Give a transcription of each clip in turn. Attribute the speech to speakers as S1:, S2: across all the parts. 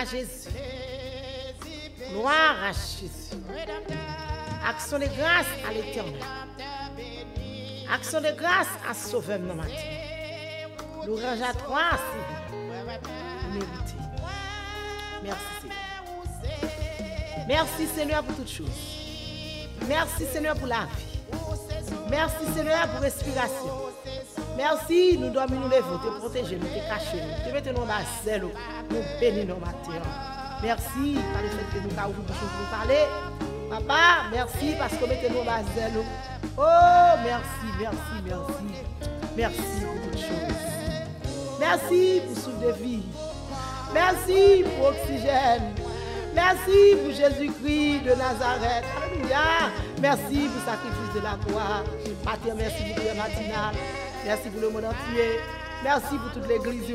S1: à Jésus. Gloire à Jésus. Action de grâce à l'éternel. Action de grâce à sauver nos matin. L'ouvrage à toi, Seigneur. Mérité. Merci, Seigneur. Merci, Seigneur, pour toutes choses. Merci, Seigneur, pour la vie. Merci, Seigneur, pour respiration. Merci, nous dormons, nous levons, te protéger, nous te cacher, te mettre dans la selle, nous bénir nos matins. Merci par le fait que nous avons ouvert pour parler. Papa, merci parce que mettez nous dans la selle. Oh, merci, merci, merci. Merci pour toutes choses. Merci pour souffle de vie. Merci pour oxygène. Merci pour Jésus-Christ de Nazareth. Alléluia. Merci pour le sacrifice de la croix. Matin, merci pour le. Merci pour le monde entier. Merci pour toute l'église.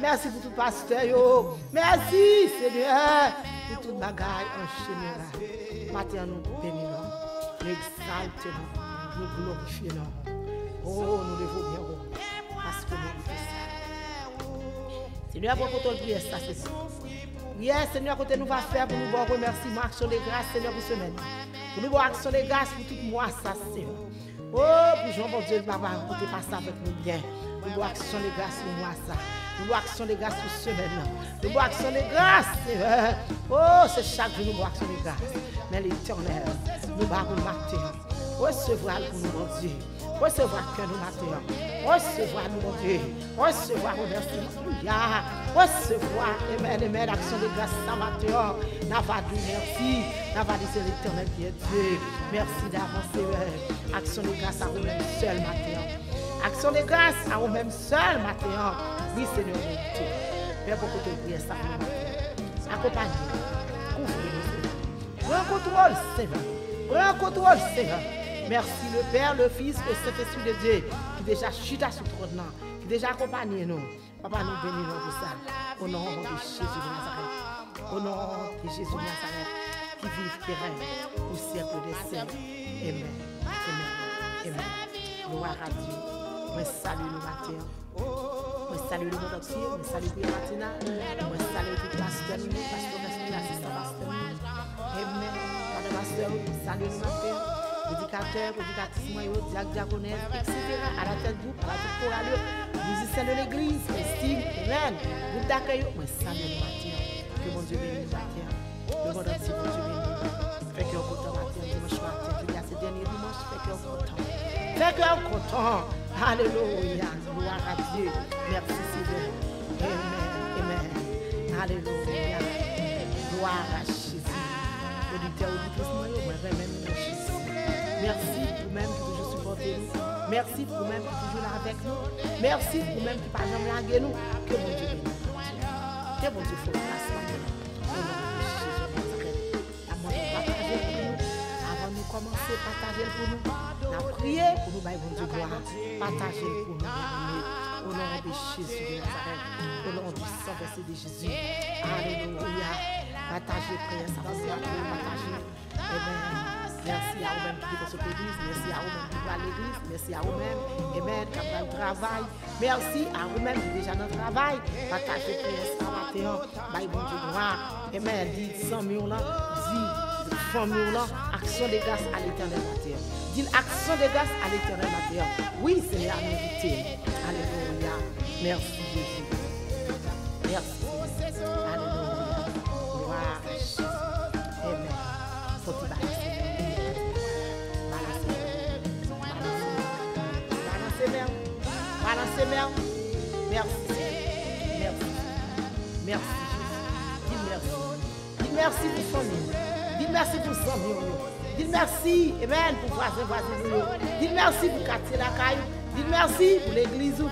S1: Merci pour tout pasteur. Merci, Seigneur, pour toute bagaille en général. Matin, nous bénissons, nous exaltons, nous glorifions. Oh, nous devons bien oh, haut. Parce que nous faisons ça. Seigneur, pour ton prière, ça c'est ça. Prière, Seigneur, côté nous va faire pour nous voir remercier, action de grâce, Seigneur, pour semaine. Pour nous voir action de grâce pour tout mois, ça, Seigneur. Oh, pour Jean, bon Dieu, papa, vous te passez avec nous bien. Nous voulons action de grâce pour moi, ça. Nous voulons action de grâce pour semaine. Nous voulons action de grâce. Oh, c'est chaque jour, nous voulons action de grâce. Mais l'éternel, nous va nous matin. Recevoir pour nous, mon Dieu. Recevoir que nous matin. Recevoir nous, mon Dieu. Recevoir remerciement. Alléluia. Recevoir, amen, amen, action de grâce ce matin. N'a pas dit merci. N'a pas dit c'est l'éternel qui est Dieu. Merci d'avancer. Action de grâce à vous-même seul matin. Action de grâce à vous-même seul matin. Oui, Seigneur, mon Dieu. Père, que tu pries ça nous. Accompagnez-nous. Couvrez-nous. Prends contrôle, Seigneur. Prends contrôle, Seigneur. Merci le Père, le Fils, le Saint-Esprit de Dieu, qui déjà chute à sous trône, qui déjà accompagne nous. Papa, nous bénissons pour ça. Au nom de Jésus de Nazareth. Au nom de Jésus de Nazareth, qui vive, qui règne au siècle des siècles. Amen. Amen. Amen. Gloire à Dieu. Moi, salue le matin. Moi, salue le monde entier. Moi, salue Pierre Martina. Moi, salue tout pasteur, pasteur, pasteur, assistant pasteur. Amen. Padre pasteur, salut le matin. Prédicateur, prédicatrice, moi, diac, diaconesse, etc. À la tête groupe, à la tête chorale, musicien de l'église, estime, amen. Groupe d'accueil, moi, salut le matin. Que mon Dieu bénisse matin. Le entier, mon Dieu bénisse. Fait qu'on content matin, dimanche matin. Je dis à ce dernier dimanche, fait qu'on content. Fait qu'on content. Alléluia. Gloire à Dieu. Merci Seigneur. Amen. Amen. Alléluia. Gloire à Jésus. Auditeur, auditrice, moi, même Jésus. Merci pour même qui toujours supporter nous. Merci pour même qui toujours là avec nous. Merci pour même qui pas jamais nous. Que mon Dieu bénisse. Que mon Dieu fasse grâce pour nous, avant de commencer à partager pour nous, on a prié pour nous, bon Dieu, gloire. Partager pour nous. Au nom de Jésus de Nazareth. Au nom du sang versé de Jésus. Alléluia. Partagez, prière, ça va se partager. Amen. Merci à vous-même qui vivent sur l'église. Merci à vous-même qui à l'église. Merci à vous-même. Amen. Qui va au travail. Merci à vous-même qui déjà dans le travail. Partagez prière ça matin. Bye bon Dieu gloire. Amen. Dis 100 millions là. Dis 100 millions là. Action de grâce à l'éternel matin. Dis action de grâce à l'éternel matin. Oui, Seigneur, mérité. Alléluia. Merci Jésus. Merci. Merde. Merci. Merci. Merci merci. Merci pour famille. Dis merci pour son Dis merci. Amen. Pour voisin, voisin. Merci pour quartier la caille. Merci pour l'église.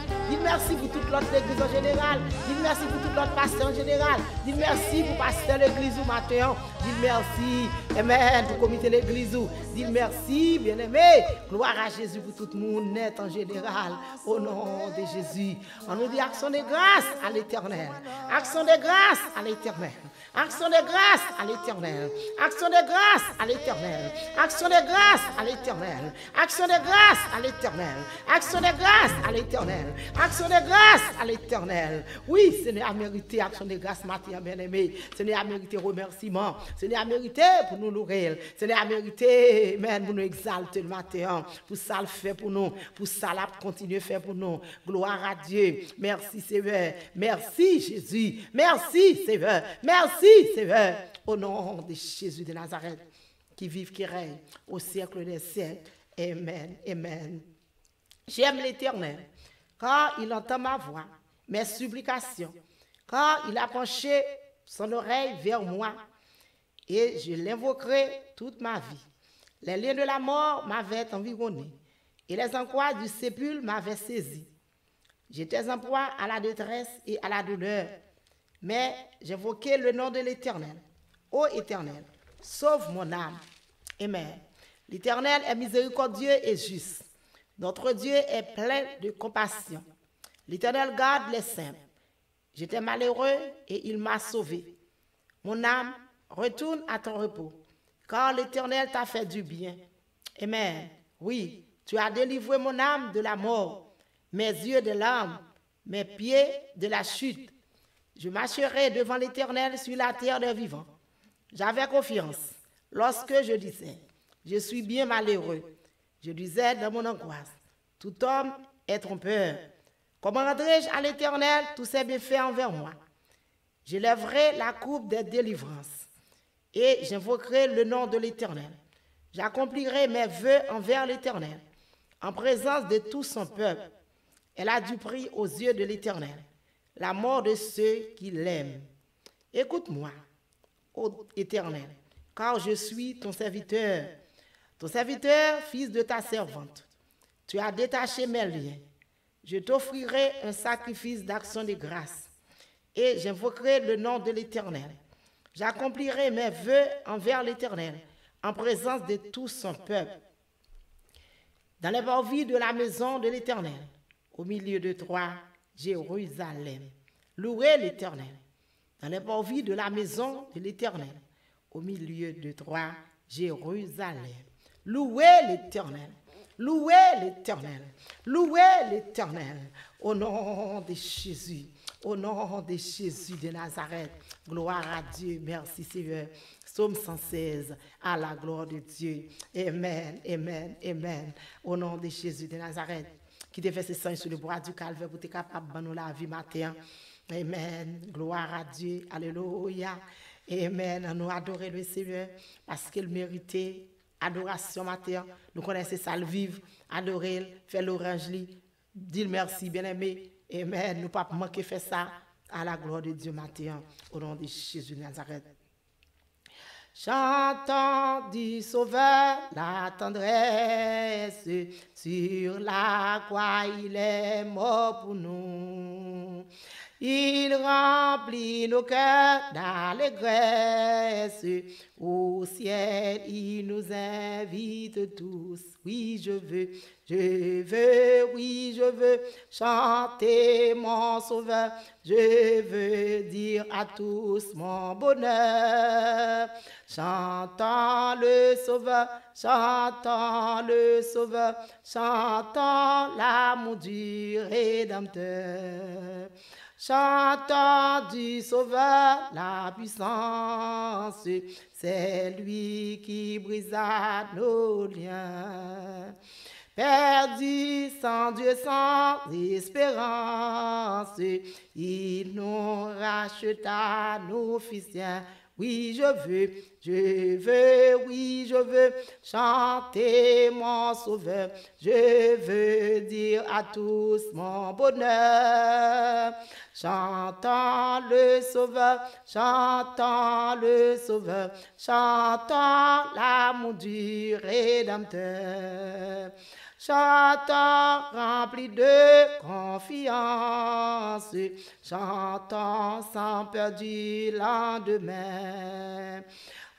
S1: Merci pour toute l'autre église en général. Merci pour tout l'autre pasteur en général. Merci pour pasteur l'église ou matin. Dis merci, Amen, pour comité l'église. Dis merci, bien-aimé. Gloire à Jésus pour tout le monde net en général. Au nom de Jésus. On nous dit action de grâce à l'éternel. Action de grâce à l'éternel. Action de grâce à l'éternel. Action de grâce à l'éternel. Action de grâce à l'éternel. Action de grâce à l'éternel. Action de grâce à l'éternel. Action de grâce à l'éternel. Oui, n'est à mériter action de grâce, matin, bien-aimé. N'est à mériter remerciement. À mériter pour nous louer. À mériter, Amen, pour nous exalter le matin. Pour ça le fait pour nous. Pour ça la continuer faire pour nous. Gloire à Dieu. Merci, Seigneur. Merci, Jésus. Merci, Seigneur. Merci, Seigneur. Au nom de Jésus de Nazareth, qui vive, qui règne au siècle des siècles. Amen. Amen. J'aime l'Éternel, car il entend ma voix, mes supplications, car il a penché son oreille vers moi, et je l'invoquerai toute ma vie. Les liens de la mort m'avaient environné, et les angoisses du sépulcre m'avaient saisi. J'étais en proie à la détresse et à la douleur, mais j'invoquais le nom de l'Éternel. Ô Éternel, sauve mon âme. Amen. L'Éternel est miséricordieux et juste. Notre Dieu est plein de compassion. L'Éternel garde les saints. J'étais malheureux et il m'a sauvé. Mon âme, retourne à ton repos, car l'Éternel t'a fait du bien. Amen. Oui, tu as délivré mon âme de la mort, mes yeux de l'âme, mes pieds de la chute. Je marcherai devant l'Éternel sur la terre des vivants. J'avais confiance lorsque je disais, je suis bien malheureux. Je disais dans mon angoisse, tout homme est trompeur. Comment rendrai-je à l'Éternel tous ses bienfaits envers moi? Je lèverai la coupe des délivrances et j'invoquerai le nom de l'Éternel. J'accomplirai mes vœux envers l'Éternel en présence de tout son peuple. Elle a du prix aux yeux de l'Éternel, la mort de ceux qui l'aiment. Écoute-moi, ô Éternel, car je suis ton serviteur, ton serviteur, fils de ta servante. Tu as détaché mes liens. Je t'offrirai un sacrifice d'action de grâce et j'invoquerai le nom de l'Éternel. J'accomplirai mes vœux envers l'Éternel en présence de tout son peuple. Dans les parvis de la maison de l'Éternel, au milieu de toi, Jérusalem. Louez l'Éternel. Dans les parvis de la maison de l'Éternel, au milieu de toi, Jérusalem. Louez l'Éternel. Louez l'Éternel. Louez l'Éternel. Au nom de Jésus. Au nom de Jésus de Nazareth. Gloire à Dieu. Merci Seigneur. Psaume 116. À la gloire de Dieu. Amen. Amen. Amen. Au nom de Jésus de Nazareth. Qui te fait sang sur le bois du calvaire pour être capable de nous la vie matin. Amen. Gloire à Dieu. Alléluia. Amen. Nous adorer le Seigneur parce qu'il méritait adoration matin. Nous connaissons ça le vivre, adorer, faire l'orange, dire merci, bien-aimé. Amen. Nous ne pas manquer faire ça à la gloire de Dieu matin, au nom de Jésus de Nazareth. Chantons du Sauveur la tendresse, sur la croix il est mort pour nous. Il remplit nos cœurs d'allégresse. Au ciel, il nous invite tous. Oui, je veux, je veux, oui, je veux chanter mon sauveur. Je veux dire à tous mon bonheur. Chantons le sauveur, chantons le sauveur, chantons l'amour du Rédempteur. Chantons du Sauveur la puissance, c'est lui qui brisa nos liens. Perdu sans Dieu, sans espérance, il nous racheta nos fils. Oui, je veux, je veux, oui, je veux chanter mon sauveur. Je veux dire à tous mon bonheur. Chantons le sauveur, chantons le sauveur, chantons l'amour du Rédempteur. Chantant rempli de confiance, chantant sans peur du lendemain.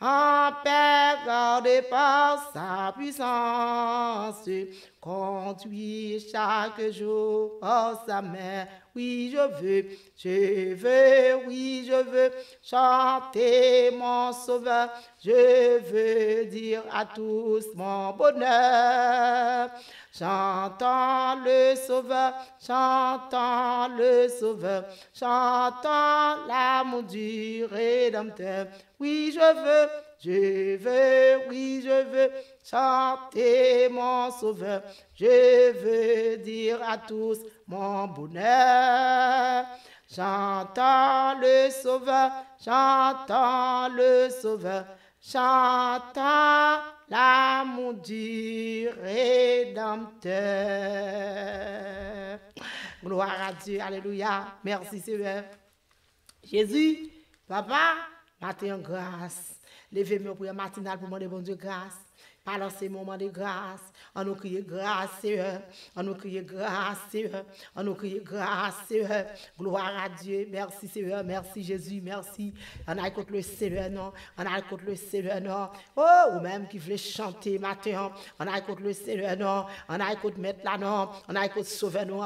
S1: En gardé par sa puissance, conduit chaque jour par sa main. Oui, je veux, je veux, oui, je veux chanter mon sauveur. Je veux dire à tous mon bonheur. Chantant le sauveur, chantant le sauveur, chantant l'amour du rédempteur. Oui, je veux, je veux, oui, je veux chanter mon sauveur. Je veux dire à tous mon bonheur. Chantant le sauveur, chantant le sauveur, chantant l'amour du Rédempteur. Gloire à Dieu, Alléluia. Merci Seigneur. Jésus, papa, matin grâce. Levez-moi pour matinale pour demander bon Dieu grâce. Pendant ces moments de grâce, on nous crie grâce, Seigneur. On nous crie grâce, Seigneur. On nous crie grâce, Seigneur. Gloire à Dieu. Merci, Seigneur. Merci, Jésus. Merci. On a le Seigneur, non? On a contre le Seigneur, non? Oh, ou même qui voulait chanter matin. On a le Seigneur, non? On a contre mettre. On a contre sauver non?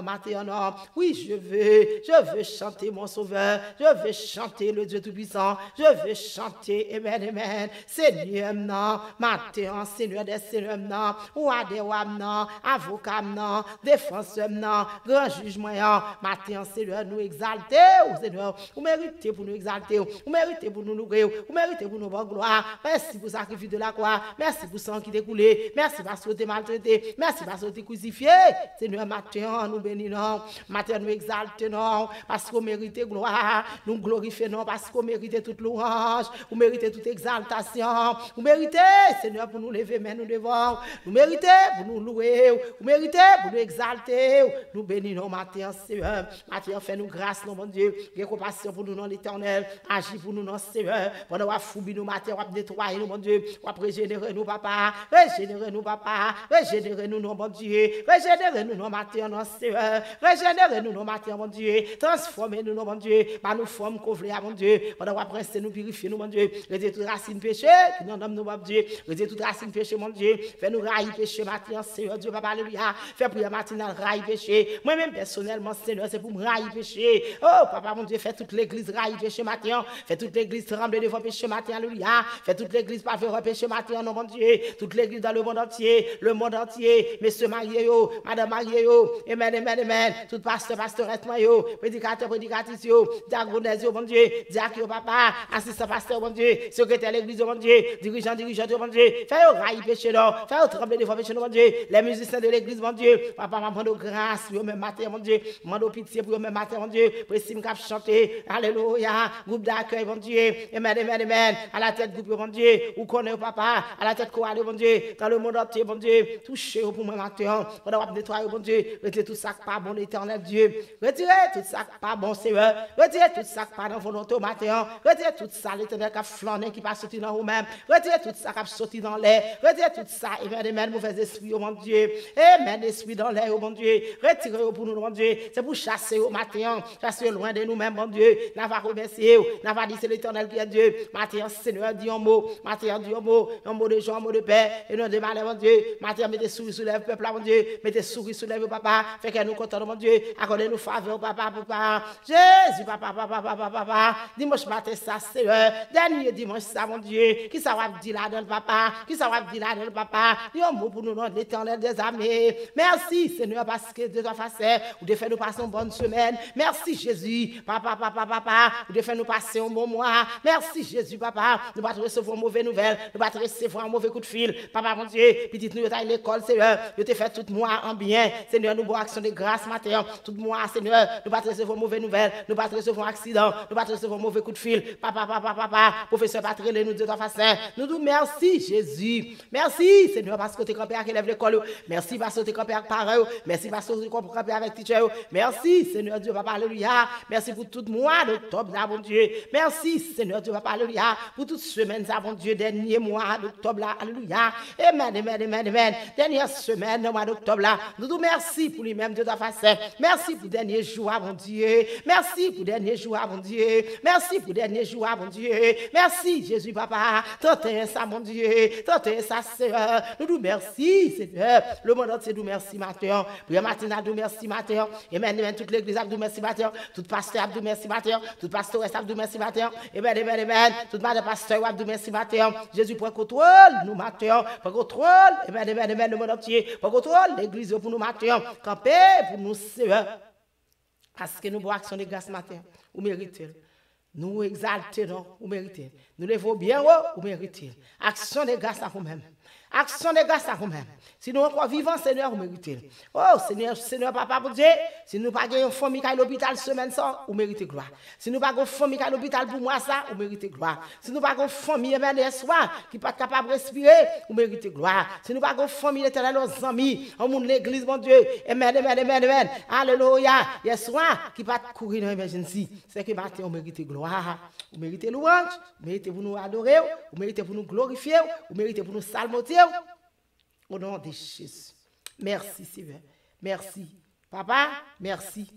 S1: Oui, je veux. Je veux chanter mon sauveur. Je veux chanter le Dieu Tout-Puissant. Je veux chanter. Amen, amen. Seigneur, non? Matin, Seigneur seigneur des seigneurs nan, roi des rois non, avocat non, défenseur non, grand jugement nan. Matin, seigneur, nous exalter, ou seigneur, vous méritez pour nous exalter, oh. vous méritez pour nous louer, oh. vous méritez pour nous bonne gloire. Merci pour le sacrifice de la croix, merci pour le sang qui découlé, merci parce que tu maltraité, merci parce que tu crucifié. Seigneur, matin, nous bénissons, matin, nous exaltons, non. parce qu'on mérite gloire, nous glorifions, non, parce qu'on mérite toute louange, vous méritez toute exaltation, vous méritez, Seigneur, pour nous lever mais nous devons nous mériter pour nous louer, nous mériter pour nous exalter. Nous bénissons matin, Seigneur. Matin, fais-nous grâce, non, mon Dieu. Gé compassion pour nous, non, l'éternel. Agis pour nous, non, Seigneur. Pendant qu'on foubi nous matin, on nettoyer nous, mon Dieu. On régénérer nous, papa. Régénérer nous, papa. Régénérer nous, non, mon Dieu. Régénérer nous, non, matin, non, Seigneur. Régénérer nous, non, matin, mon Dieu. Transformez nous, non, mon Dieu. Par nous formes qu'on voulait, mon Dieu. Pendant qu'on presse, nous purifier, nous, mon Dieu. Rédire toute racine péché. Qui nous nomme, nous, mon Dieu. Rédire toute racine péché. Mon Dieu. Fais-nous railler péché, matin, Seigneur, Dieu, papa, alléluia. Fais prière matinale, railler péché. Moi-même, personnellement, Seigneur, c'est pour me railler péché. Oh, papa, mon Dieu, fais toute l'église railler péché matin. Fais toute l'église trembler devant péché matin, alléluia. Fais toute l'église pas faire péché matin, non, mon Dieu. Toute l'église dans le monde entier, le monde entier. Messieurs mariés, madame mariés, yo. Amen, amen, amen. Tout pasteur, pastoresse, moi, yo. Prédicateur, prédicatrice, yo. Diaconesse, yo, mon Dieu. Diacre, papa. Assistant pasteur, mon Dieu. Secrétaire l'église, mon Dieu. Dirigeant, dirigeant, mon Dieu. Fais yo railler yo trembler. Les musiciens de l'église, mon Dieu. Papa, m'a demandé grâce, matin, mon Dieu. M'a pitié pour mon Dieu. Pour essayer de chanter. Alléluia. Groupe d'accueil, mon Dieu. Amen, amen, amen. À la tête groupe, mon Dieu. Ou connaît, papa? À la tête chorale, mon Dieu? Dans le monde entier, mon Dieu. Touchez pour moi matin. Pendant qu'on nettoyer, mon Dieu. Retirez tout ça pas bon, l'éternel Dieu. Retirez tout ça pas bon, Seigneur. Retirez tout ça pas dans volonté matin. Retirez tout ça, l'éternel qui a flâné, qui pas sorti dans vous-même. Retirez tout ça qui a sorti dans l'air. Retirez tout ça. Amen, amen, mauvais esprit, oh mon Dieu. Amen, esprit dans l'air, oh mon Dieu. Retirez pour nous, mon Dieu. C'est pour chasser au matin. Chasser loin de nous-mêmes, mon Dieu. N'a pas remercier. N'a pas dit c'est l'éternel qui est Dieu. Matin, Seigneur, dit un mot. Matin, dit un mot. Un mot de joie, un mot de paix. Et non de malheur, mon Dieu. Matin, mettez souris sur le peuple, mon Dieu. Mettez souris le papa. Fait que nous contents, mon Dieu. Accordez-nous faveur, papa, papa. Jésus, papa, papa, papa, papa. Dimanche matin, ça, Seigneur. Dernier dimanche, ça, mon Dieu. Qui ça va dire là-dedans, papa? Qui ça va dire là-dedans, papa? Dis un mot pour nous, non, l'éternel des armées. Merci, Seigneur, parce que de ta façon, vous devez faire nous passer une bonne semaine. Merci, Jésus. Papa, papa, papa. Devez faire nous passer un bon mois. Merci, Jésus, papa. Nous pas recevoir une mauvaise nouvelle. Nous pas recevoir un mauvais coup de fil. Papa, mon Dieu, petite nous, à l'école, Seigneur. Vous te fait tout mois en bien. Seigneur, nous, bonne action de grâce matin. Tout mois, Seigneur. Nous pas recevoir une mauvaise nouvelle. Nous pas recevoir un accident. Nous pas recevoir mauvais coup de fil. Papa, papa, papa. Professeur Patrele, nous, de ta façon. Nous disons merci, Jésus. Merci, Seigneur, parce que tu es campé avec élève l'école. Merci parce que tu es campé avec. Merci parce que tu es campé avec teacher. Merci, Seigneur Dieu, papa, alléluia. Merci pour tout mois d'octobre, là, Dieu. Merci, Seigneur Dieu, papa, alléluia. Pour toute semaine, ça, mon Dieu, dernier mois d'octobre, là, alléluia. Amen, amen, amen, amen. Dernière semaine, le mois d'octobre, là, nous nous merci pour lui-même de ta façon. Merci pour dernier jour, mon Dieu. Merci pour dernier jour, mon Dieu. Merci pour dernier jour, mon Dieu. Merci, Jésus, papa. Tantôt ça, mon Dieu. Seigneur. Nous nous merci, Seigneur. Le monde entier nous merci, matin. Prière matinale, nous merci, matin. Amen. Toute l'église, nous merci, matin. Tout pasteur, nous merci. Tout pasteur, nous merci, matin. Amen. Tout madame pasteur, nous merci, matin. Jésus prend contrôle, nous, matin. Prend contrôle. Amen, amen, amen. Le monde entier. Contrôle, pour nous, matin. Pour nous, Seigneur. Parce que nous avons action de grâce matin. Vous méritez. Nous exalterons, vous méritez. Nous levons bien haut, vous méritez. Action de grâce à vous-même. Action de grâce à vous-même. Si nous encore vivants, Seigneur, vous méritez. Oh, Seigneur, Seigneur, Papa, pour Dieu, si nous n'avons pas de famille à l'hôpital semaine ça, vous méritez gloire. Si nous n'avons pas de famille à l'hôpital pour moi ça, vous méritez gloire. Si nous n'avons pas de famille et soir qui n'est pas capable de respirer, vous méritez gloire. Si nous n'avons pas de famille éternelle aux amis, en mon église, mon Dieu, amen, amen, amen, amen. Alléluia. Hier soir, qui pas courir dans l'émergence. C'est que matin, vous méritez gloire. Vous méritez louange, vous méritez pour nous adorer, vous méritez pour nous glorifier, vous méritez pour nous salmoter. Au nom de Jésus. Merci, Seigneur. Merci. Papa, merci.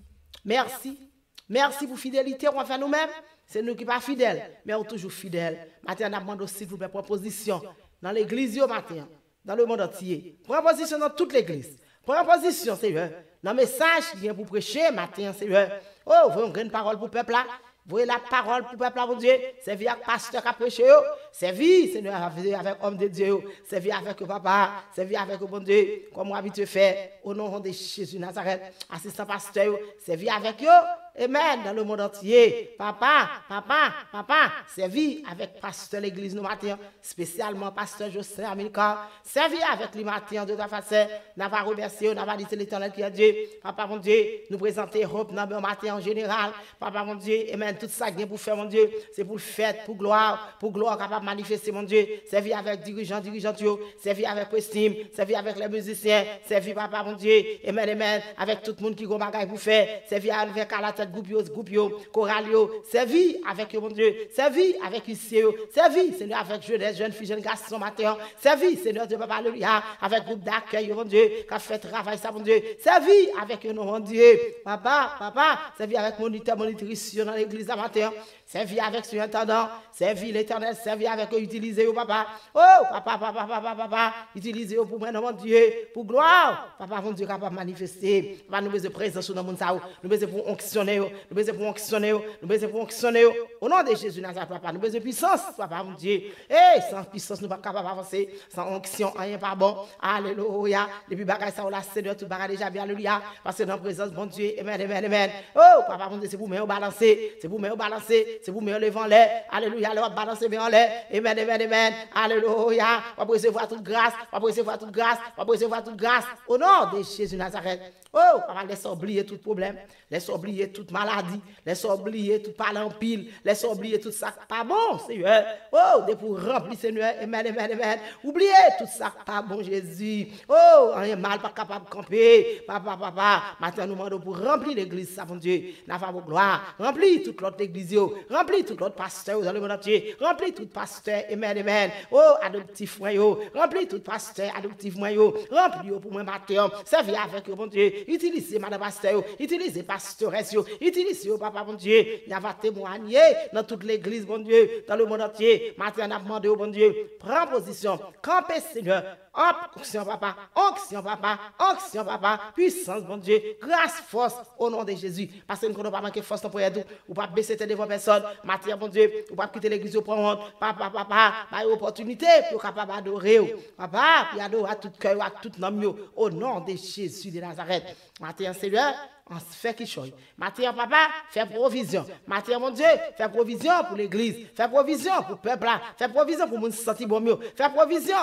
S1: Merci. Merci pour fidélité envers nous-mêmes. C'est nous qui pas fidèles, mais on toujours fidèles. Maintenant, on a demandé aussi vous prendre position dans l'église au matin, dans le monde entier. Prends position dans toute l'église. Prends position, Seigneur. Dans le message qui vient pour prêcher matin, Seigneur. Oh, vous une parole pour le peuple là? Voyez la parole pour le peuple, mon Dieu? Servi avec pasteur qui a prêché. Servi, Seigneur, avec homme de Dieu. Servi avec papa. Servi avec bon Dieu. Comme on habitué faire. Au nom de Jésus Nazareth. Assistant pasteur. Servi avec eux. Amen. Dans le monde entier. Papa, papa, papa. Servi avec pasteur l'église nous matin. Spécialement pasteur José Amilcar. Servi avec les matin de ta façon. N'a pas remercié. N'a pas dit l'éternel qui a Dieu. Papa, mon Dieu. Nous présenter Hope dans le matin en général. Papa, mon Dieu. Amen. Tout ça que pour faire, mon Dieu. C'est pour le faire, pour gloire. Pour gloire capable de manifester, mon Dieu. Servi avec dirigeants, dirigeants. Servi avec estime. Servi avec les musiciens. Servi, papa, mon Dieu. Amen, amen. Avec tout le monde qui a bagaille pour faire. Servi avec à la tête groupe, groupe, chorale, yo. Servi avec, mon Dieu. Servi avec ici, yo. Servi, Seigneur, avec jeunesse, jeunes filles, jeunes garçons, matin. Servi, Seigneur, Dieu, papa, alléluia. Avec groupe d'accueil, mon Dieu. Qui a fait travail, ça, mon Dieu. Servi avec, mon Dieu. Papa, papa. Servi avec moniteur, monitrice, dans l'église, matin. Servi avec ce intendant. Servi l'éternel. Servi avec eux. Utilisez eux, papa. Oh, papa, papa, papa, papa. Utilisez eux pour moi, mon Dieu. Pour gloire. Papa, mon Dieu, capable de manifester. Papa, nous besoin de présence dans le monde. Nous besoin pour onctionner. Nous besoin pour onctionner. Nous besoin pour onctionner. Au nom de Jésus, Nazareth, papa. Nous besoin de puissance, papa, mon Dieu. Eh, sans puissance, nous ne sommes pas capables d'avancer. Sans onction, rien pas bon. Alléluia. Depuis bagaille, ça, on l'a Seigneur, tout bagaille déjà bien. Alléluia. Parce que dans la présence, mon Dieu. Amen, amen, amen. Oh, papa, mon Dieu, c'est pour me balancer. C'est pour me balancer. si vous mettez le vent l'air, alléluia, on va balancer bien en l'air, amen, amen, amen, alléluia, on va recevoir toute grâce, on va recevoir toute grâce, on va recevoir toute grâce, au nom de Jésus Nazareth. Oh, papa, laisse oublier tout problème. Laisse oublier toute maladie. Laisse oublier tout parler en pile. Laisse oublier tout ça. Pas bon, Seigneur. Oh, de pour remplir, Seigneur. Amen, amen, amen. Oubliez tout ça. Pas bon, Jésus. Oh, rien mal, pas capable de camper. Papa, papa. Maintenant, nous demandons pour remplir l'église, ça, mon Dieu. N'a pas gloire. Remplis toute l'autre église. Remplis tout l'autre pasteur dans le monde. Remplis tout pasteur. Amen, amen. Oh, adoptif, moi. Remplis tout pasteur, adoptif, moi. Remplis pour moi, matin. Servis avec mon Dieu. Utilisez, madame pasteur. Utilisez pastoresse. Utilisez, papa, mon Dieu. Il y a témoigner dans toute l'église, mon Dieu. Dans le monde entier. A demandé au bon Dieu. Prends position. Campez, Seigneur. Onction, papa. Onction, papa. Onction, papa. Puissance, mon Dieu. Grâce, force, au nom de Jésus. Parce que nous ne pas manquer force le prière, ou pas baisser devant personne. Matin, mon Dieu. Ou pas quitter l'église pour honte. Papa, papa. Pas opportunité pour capable adorer. Papa, puis adorer à tout cœur, à tout nom. Au nom de Jésus de Nazareth. Matin, Seigneur. On se fait quelque chose. Matin, papa, fais provision. Matin, mon Dieu, fais provision pour l'église. Fais provision pour le peuple là. Fais provision pour mon senti bon mieux. Fais provision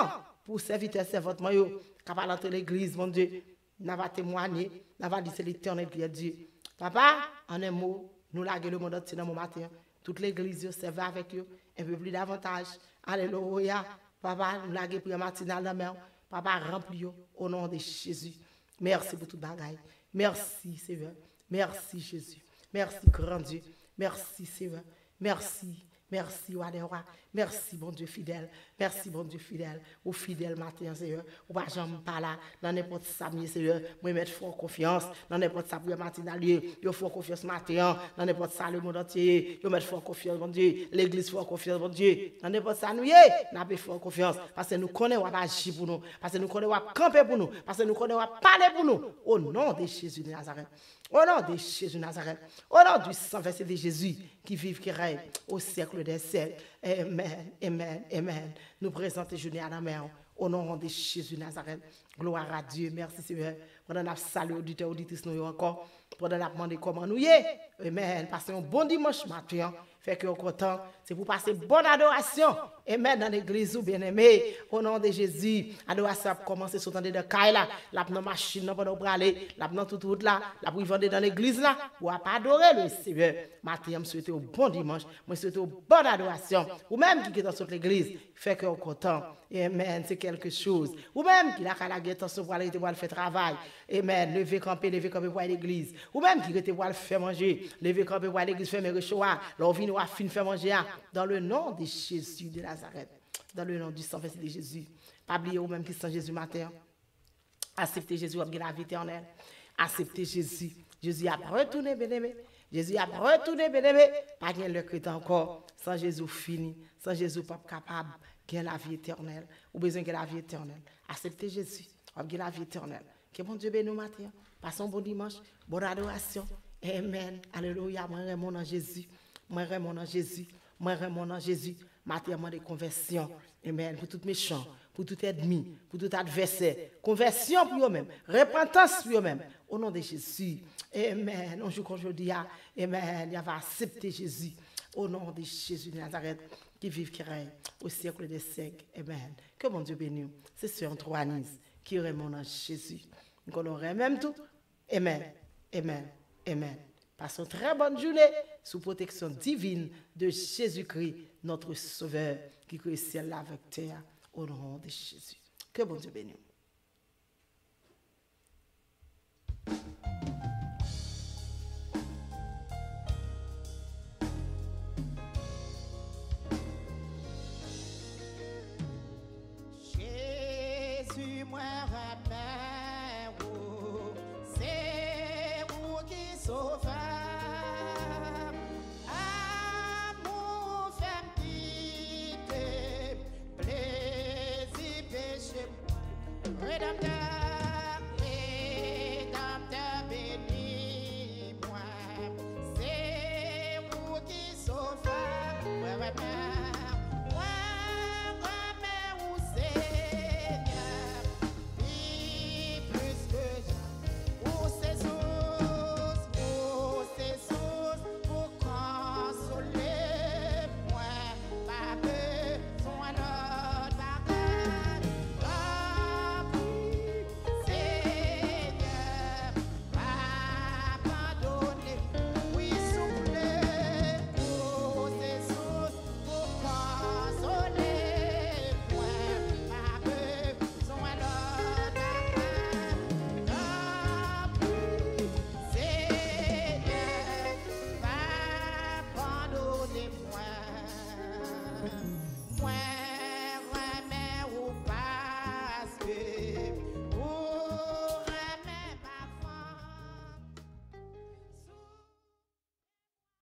S1: pour serviteur servante moi capable d'entrer l'église mon Dieu n'a pas témoigné n'a pas dit c'est l'éternel qui Dieu papa en un mot nous laguer le monde entier dans mon matin toute l'église servait avec eux un peu plus davantage alléluia Papa, nous laguer pour matinal dans main. Papa, remplis au nom de Jésus. Merci pour tout bagaille. Merci, Seigneur. Merci, Jésus. Merci, grand Dieu. Merci, Seigneur. Merci. Merci, roi. Merci, bon Dieu fidèle. Merci, bon Dieu fidèle. Ou fidèle matin, Seigneur. Ou pas jamais pas là. Dans n'importe mieux, Seigneur. Moi, mettre fort confiance. Dans n'importe ça, pour matin, dans lieu. Yo fort confiance matin. Dans n'importe ça, le monde entier. Yo mettre fort confiance, bon Dieu. L'église fort confiance, bon Dieu. Dans n'importe ça, nous, yeah. N'a pas fort confiance. Parce que nous connaissons, on va agir pour nous. Parce que nous connaissons, on va camper pour nous. Parce que nous connaissons, on va parler pour nous. Au nom de Jésus de Nazareth. Au nom de Jésus Nazareth. Au nom du sang versé de Jésus qui vive, qui règne au siècle des siècles. Amen, amen, amen. Nous présentons journée à la main. Au nom de Jésus Nazareth. Gloire à Dieu. Merci Seigneur. Pendant la salut auditeurs, auditrices, nous encore. Pendant la demande comment nous y est. Amen. Passez un bon dimanche matin. Fait que content, C'est pour passer bonne adoration. Amen dans l'église ou bien aimé. Au nom de Jésus, adoration a commencé sur le de Kaila. La dans machine, la pendant braler, la dans toute route là, la pour vendre dans l'église là. Ou pas adorer le Seigneur. Matin, je souhaite au bon dimanche. Je souhaite une bonne adoration. Ou même qui est dans toute l'église, fait que content. Amen, c'est quelque chose. Ou même qui a la guette en pour aller faire travail. Amen, lever camper, lever camper pour l'église. Ou même qui était pour faire manger, lever camper pour l'église, faire mes rechoirs. L'envie nous a fin faire manger. Dans le nom de Jésus de Nazareth. Dans le nom du sang de Jésus. Pas oublier ou même qui sont Jésus matin. Acceptez Jésus, avec la vie éternelle. Acceptez Jésus. Jésus a retourné, bien aimé. Jésus a retourné, bien aimé. Pas qu'il le chrétien encore. Sans Jésus fini. Sans Jésus pas capable. Qu'il la vie éternelle. Ou besoin de la vie éternelle. Acceptez Jésus. Avec la vie éternelle. Que bon Dieu bénisse matin. Passons bon dimanche. Bonne adoration. Amen. Alléluia. Moi, remons en Jésus. Moi, remons en Jésus. Moi, en Jésus. Matin, de conversion. Amen. Pour tout méchant pour tout ennemi, pour tout adversaire. Conversion pour eux-mêmes, repentance pour eux-mêmes. Au nom de Jésus. Amen. On joue aujourd'hui. Amen. Il va accepter Jésus. Au nom de Jésus de Nazareth, qui vive, qui règne au siècle des siècles. Amen. Que mon Dieu bénisse. C'est sur Antoinise qui aurait mon Jésus. Nous aurait même tout. Amen. Amen. Amen. Passons une très bonne journée sous protection divine de Jésus-Christ, notre Sauveur, qui crée ciel avec terre au nom de Jésus. Que bon Dieu bénisse.